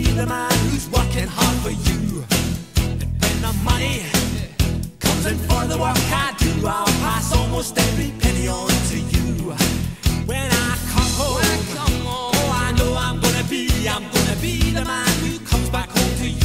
the man who's working hard for you. And when the money comes in for the work I do, I'll pass almost every penny on to you. When I come home, oh, I know I'm gonna be, I'm gonna be the man who comes back home to you.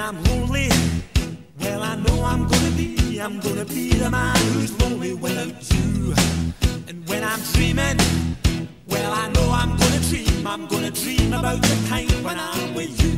When I'm lonely, well, I know I'm gonna be, I'm gonna be the man who's lonely without you. And when I'm dreaming, well, I know I'm gonna dream, I'm gonna dream about the time when I'm with you.